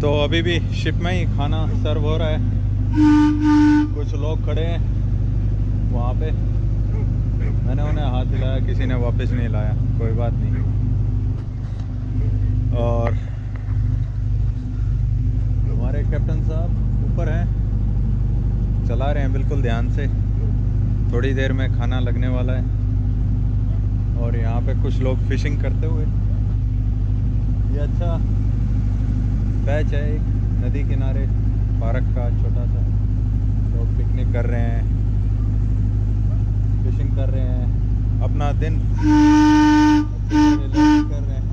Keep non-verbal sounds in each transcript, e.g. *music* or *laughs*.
तो अभी भी शिप में ही खाना सर्व हो रहा है। कुछ लोग खड़े हैं वहाँ पे। मैंने उन्हें हाथ हिलाया, किसी ने वापस नहीं लाया, कोई बात नहीं। और हमारे कैप्टन साहब ऊपर हैं, चला रहे हैं बिल्कुल ध्यान से। थोड़ी देर में खाना लगने वाला है। और यहाँ पे कुछ लोग फिशिंग करते हुए। ये अच्छा पैच है एक, नदी किनारे, पार्क का छोटा सा। लोग पिकनिक कर रहे हैं। फिशिंग कर रहे हैं। अपना दिन। कर रहे हैं।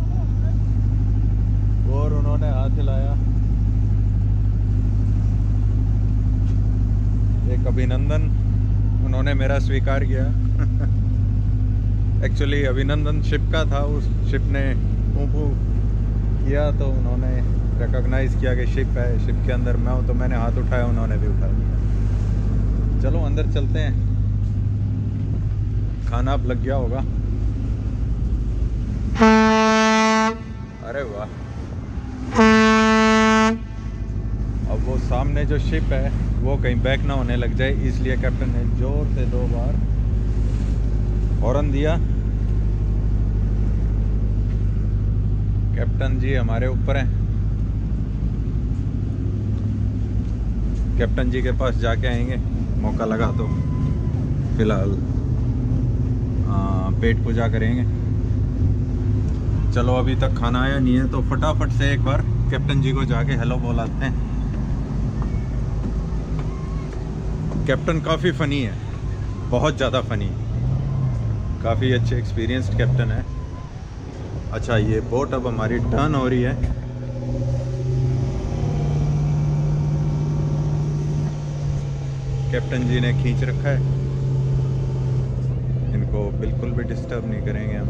और उन्होंने हाथ हिलाया। एक अभिनंदन उन्होंने मेरा स्वीकार किया। एक्चुअली अभिनंदन शिप का था। उस शिप ने ऊपू किया तो उन्होंने रिकॉग्नाइज किया कि शिप है शिप के अंदर मैं हूँ तो मैंने हाथ उठाया, उन्होंने भी उठा दिया चलो, अंदर चलते हैं। खाना अब लग गया होगा। अरे वाह। अब वो सामने जो शिप है, वो कहीं बैक ना होने लग जाए, इसलिए कैप्टन ने ज़ोर से दो बार हॉर्न दिया। कैप्टन जी हमारे ऊपर हैं। कैप्टन जी के पास जाके आएँगे, मौका लगा तो। फ़िलहाल पेट पूजा करेंगे। चलो, अभी तक खाना आया नहीं है तो फटाफट से एक बार कैप्टन जी को जाके हेलो बोलाते हैं। कैप्टन काफ़ी फ़नी है, बहुत ज़्यादा फ़नी काफ़ी अच्छे एक्सपीरियंस्ड कैप्टन है। अच्छा ये बोट अब हमारी टर्न हो रही है। कैप्टन जी ने खींच रखा है इनको बिल्कुल भी डिस्टर्ब नहीं करेंगे हम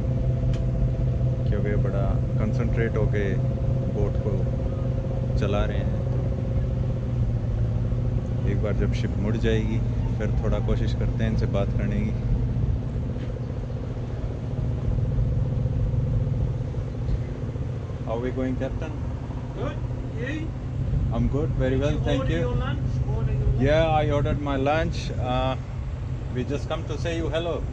क्योंकि बड़ा कंसंट्रेट होके बोट को चला रहे हैं तो एक बार जब शिप मुड़ जाएगी फिर थोड़ा कोशिश करते हैं इनसे बात करने की How are we going, Captain? Good. You? I'm good, very well, thank you. Yeah, I ordered my lunch. Uh, we just come to say you hello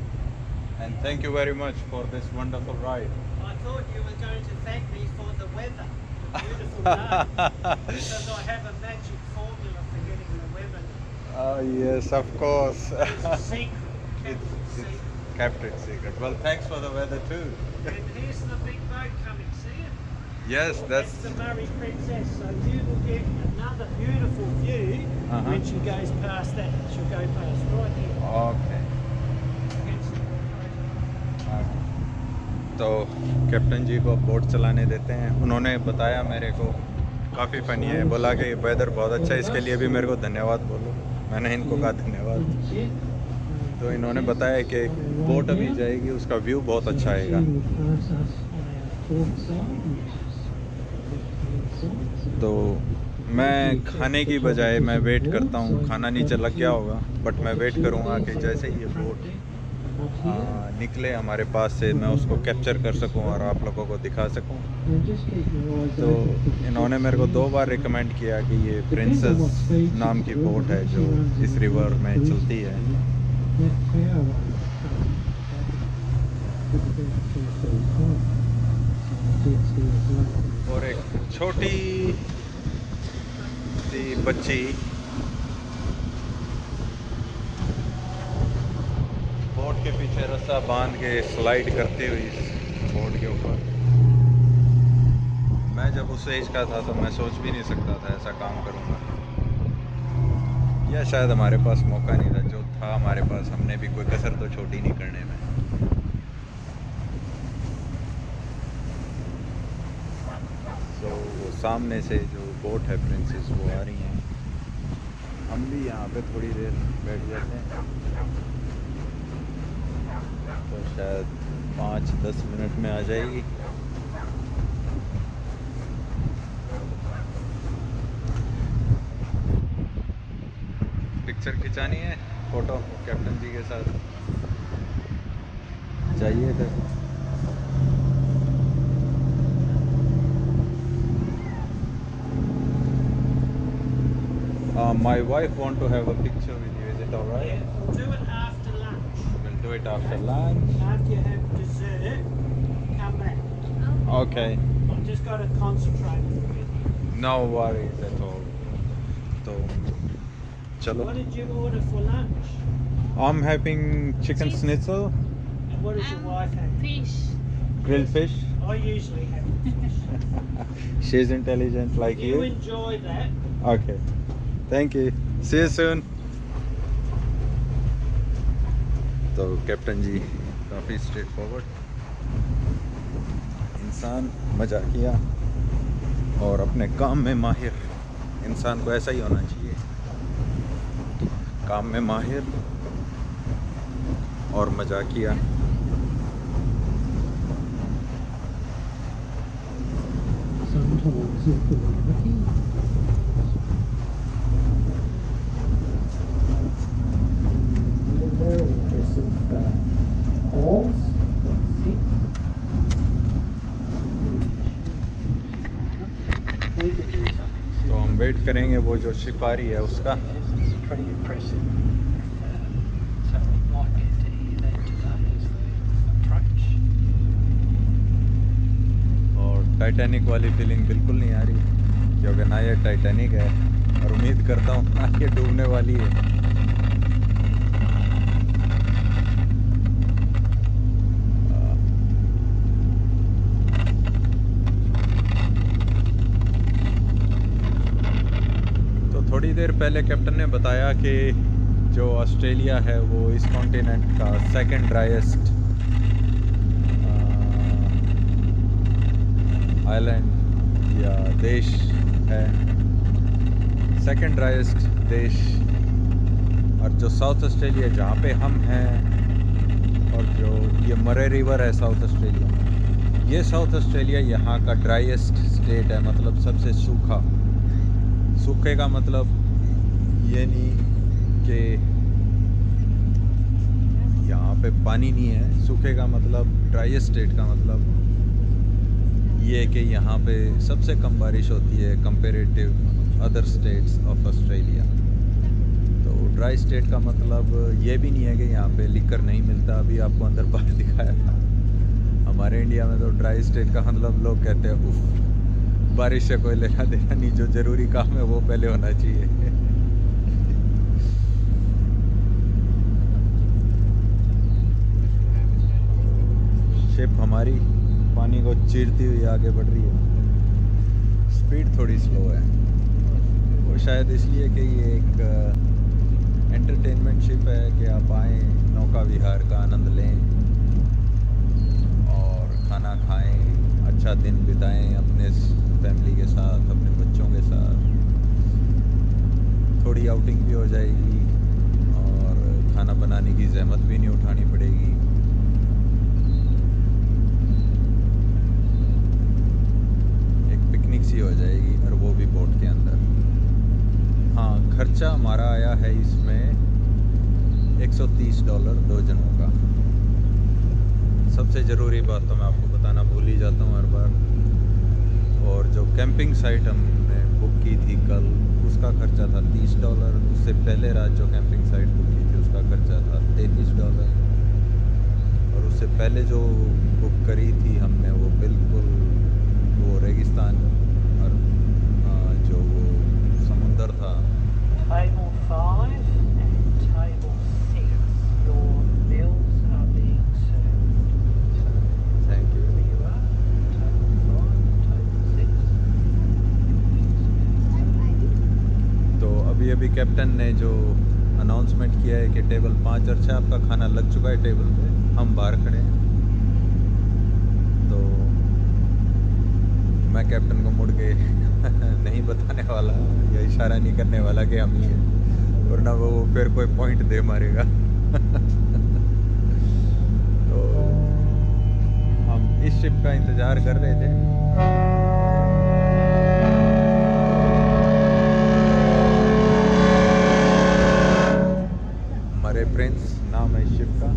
and thank you very much for this wonderful ride. I thought you were going to thank me for the weather. The beautiful *laughs* day. because I have a magic formula for getting the weather. Oh yes, of course. It's a secret. *laughs* it's, it's secret. kept it secret. Well, thanks for the weather too. And here's the big boat coming, see it? Yes, that's the Murray Princess. So you will get another beautiful view Uh-huh. when she goes past that. She'll go past right here. okay. तो captain जी को boat चलाने देते हैं उन्होंने बताया मेरे को काफ़ी फ़नी है बोला कि वेदर बहुत अच्छा है इसके लिए भी मेरे को धन्यवाद बोलो मैंने इनको कहा धन्यवाद तो इन्होंने बताया कि बोट अभी जाएगी उसका व्यू बहुत अच्छा आएगा तो मैं खाने की बजाय मैं वेट करता हूँ। खाना नीचे लग गया होगा बट मैं वेट करूँगा कि जैसे ही ये बोट निकले हमारे पास से, मैं उसको कैप्चर कर सकूँ और आप लोगों को दिखा सकूँ। तो इन्होंने मेरे को दो बार रिकमेंड किया कि ये प्रिंसेस नाम की बोट है जो इस रिवर में चलती है। और एक छोटी सी बच्ची। बोट के पीछे रस्सा बाँध के स्लाइड करती हुई इस बोट के ऊपर। मैं जब उस एज का था तो मैं सोच भी नहीं सकता था ऐसा काम करूँगा। या शायद हमारे पास मौका नहीं था, जो था हमारे पास, हमने भी कोई कसर तो छोटी नहीं करने में तो वो सामने से जो बोट है प्रिंसेस वो आ रही हैं। हम भी यहाँ पे थोड़ी देर बैठ जाते हैं। तो शायद पाँच दस मिनट में आ जाएगी। पिक्चर खिंचानी है? फ़ोटो कैप्टन जी के साथ। चाहिए फिर Uh, my wife want to have a picture with you. Is it all right? Yeah, we'll do it after lunch. We'll do it after lunch. After you have dessert, come back. Okay. I've just got to concentrate a bit. No worries at all. So, chalo. What did you order for lunch? I'm having chicken schnitzel. And what does um, your wife have? Fish. Grilled fish. I usually have fish. *laughs* She's intelligent like you. You enjoy that. Okay. You. See you soon. तो captain ji काफ़ी straight forward इंसान मज़ा किया और अपने काम में माहिर इंसान को ऐसा ही होना चाहिए काम में माहिर और मज़ा किया Sometimes lucky, very impressive uh, horns. We could do something तो हम वेट करेंगे वो जो शिकारी है उसका। और टाइटैनिक वाली फीलिंग बिल्कुल नहीं आ रही। क्योंकि ना ये टाइटैनिक है और उम्मीद करता हूँ ना ये डूबने वाली है। थोड़ी देर पहले कैप्टन ने बताया कि जो ऑस्ट्रेलिया है, वो इस कॉन्टिनेंट का सेकंड ड्राइस्ट आइलैंड या देश है। सेकंड ड्राइस्ट देश, और जो साउथ ऑस्ट्रेलिया जहाँ पे हम हैं, और जो ये मरे रिवर है साउथ ऑस्ट्रेलिया ये साउथ ऑस्ट्रेलिया यहाँ का ड्राइस्ट स्टेट है मतलब सबसे सूखा। सूखे का मतलब ये नहीं कि यहाँ पे पानी नहीं है। सूखे का मतलब ड्राइएस्ट स्टेट का मतलब ये कि यहाँ पे सबसे कम बारिश होती है comparative other states of Australia तो ड्राई स्टेट का मतलब ये भी नहीं है कि यहाँ पे लिकर नहीं मिलता। अभी आपको अंदर बाहर *laughs* दिखाया था। हमारे इंडिया में तो ड्राई स्टेट का मतलब लोग कहते हैं, उफ, बारिश से कोई लेना देना नहीं। जो ज़रूरी काम है वो पहले होना चाहिए। शिप हमारी पानी को चीरती हुई आगे बढ़ रही है। स्पीड थोड़ी स्लो है। वो शायद इसलिए कि ये एक एंटरटेनमेंट शिप है कि आप आएँ, नौका विहार का आनंद लें और खाना खाएँ अच्छा दिन बिताएँ अपने फैमिली के साथ, अपने बच्चों के साथ। थोड़ी आउटिंग भी हो जाएगी और खाना बनाने की जहमत भी नहीं उठानी पड़ेगी। सी हो जाएगी और वो भी बोट के अंदर। हाँ खर्चा हमारा आया है इसमें 130 डॉलर दो जनों का। सबसे ज़रूरी बात तो मैं आपको बताना भूल ही जाता हूँ हर बार। और जो कैंपिंग साइट हमने बुक की थी कल, उसका खर्चा था 30 डॉलर उससे पहले रात जो कैंपिंग साइट बुक की थी, उसका खर्चा था 33 डॉलर और उससे पहले जो बुक करी थी हमने, वो बिल्कुल वो रेगिस्तान और आ, जो वो समुंदर था Table five and table six. Your bills are being served. So thank you There you are. Table five, table six. तो अभी अभी कैप्टन ने जो अनाउंसमेंट किया है कि टेबल पाँच अच्छा आपका खाना लग चुका है टेबल पे, हम बाहर खड़े हैं। तो मैं कैप्टन को मुड़ के *laughs* नहीं बताने वाला, या इशारा नहीं करने वाला कि हम ही हैं, वरना वो फिर कोई पॉइंट दे मारेगा। *laughs* तो हम इस शिप का इंतज़ार कर रहे थे। मेरे प्रिंस नाम है शिव का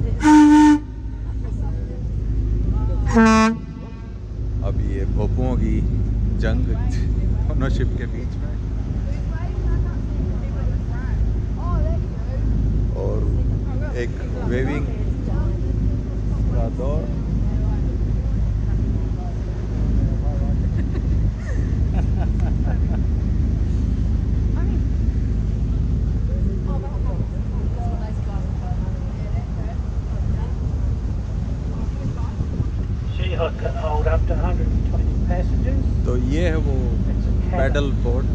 अब ये भोपुओं की जंग दोनों शिप के बीच में। और एक वेविंग का दौर। पैडल बोट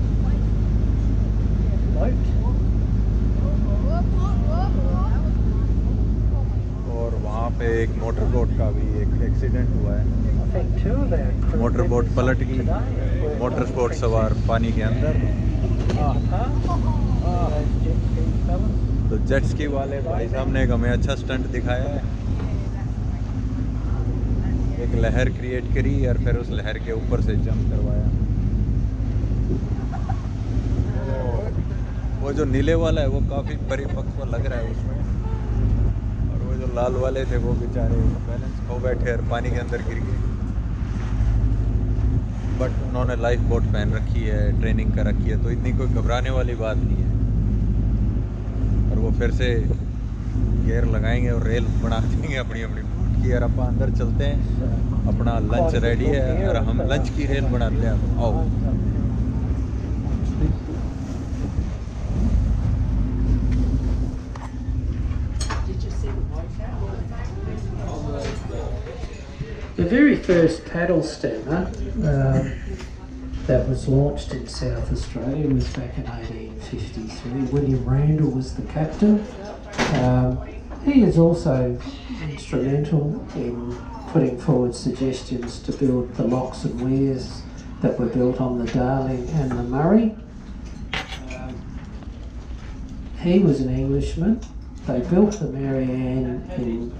और वहाँ पे एक मोटर बोट का भी एक एक्सीडेंट हुआ है। मोटर बोट पलट गई। मोटर बोट सवार पानी के अंदर. तो जेट स्की वाले भाई साहब ने एक हमें अच्छा स्टंट दिखाया है। एक लहर क्रिएट करी और फिर उस लहर के ऊपर से जंप करवाया। वो जो नीले वाला है वो काफ़ी परिपक्व लग रहा है उसमें। और वो जो लाल वाले थे वो बेचारे बैलेंस खो बैठे और पानी के अंदर गिर गए। बट उन्होंने लाइफ बोट पहन रखी है ट्रेनिंग कर रखी है तो इतनी कोई घबराने वाली बात नहीं है। और वो फिर से गेयर लगाएँगे और रेल बना देंगे अपनी अपनी बोट की और अपन अंदर चलते हैं अपना लंच रेडी है और हम लंच की रेल बनाते हैं आओ। Very first paddle steamer um, that was launched in South Australia was back in 1853. William Randall was the captain. Um, he is also instrumental in putting forward suggestions to build the locks and weirs that were built on the Darling and the Murray. Um, he was an Englishman. They built the Mary Marianne in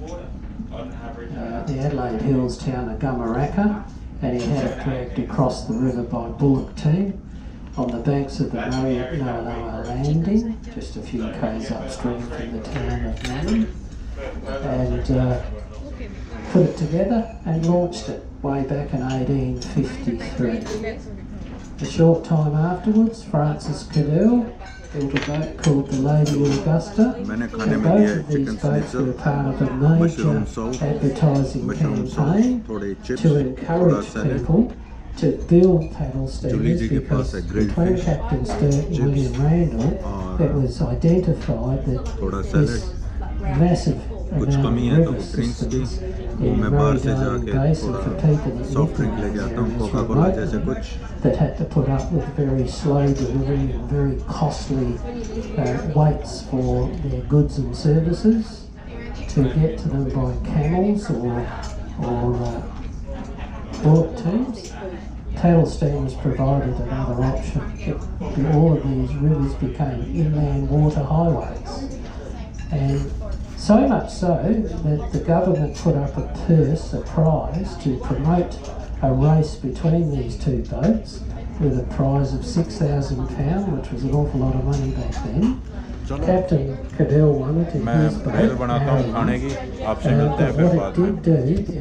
uh, the Adelaide Hills town of Gumaraka, and he had it dragged across the river by bullock team. On the banks of the Murray at Noaloa Landing, just a few k's upstream from the town of Manning, and uh, put it together and launched it way back in 1853. A short time afterwards, Francis Cadell Called the lady in Augusta. And both of these boats were part of a major advertising campaign to encourage people to build paddle steamers because the co captain William Randall, it was identified that this massive कुछ amount कमी of है तो river वो drinks की systems वो in मैं बाहर से Murray-Darling जाके Basin for people थोड़ा that soft lived in drink लेके those आता हूँ areas कोका कोला remote जैसे कुछ that had to put up with very slow delivery and very costly uh, waits for their goods and services to get to them by camels or, or uh, bullock teams. Paddle steamers provided another option. It, all of these rivers became inland water highways. And so much so that the government put up a purse, a prize, to promote a race between these two boats with a prize of £6,000, which was an awful lot of money back then. Captain Cadell won uh, it in his boat. What it did do,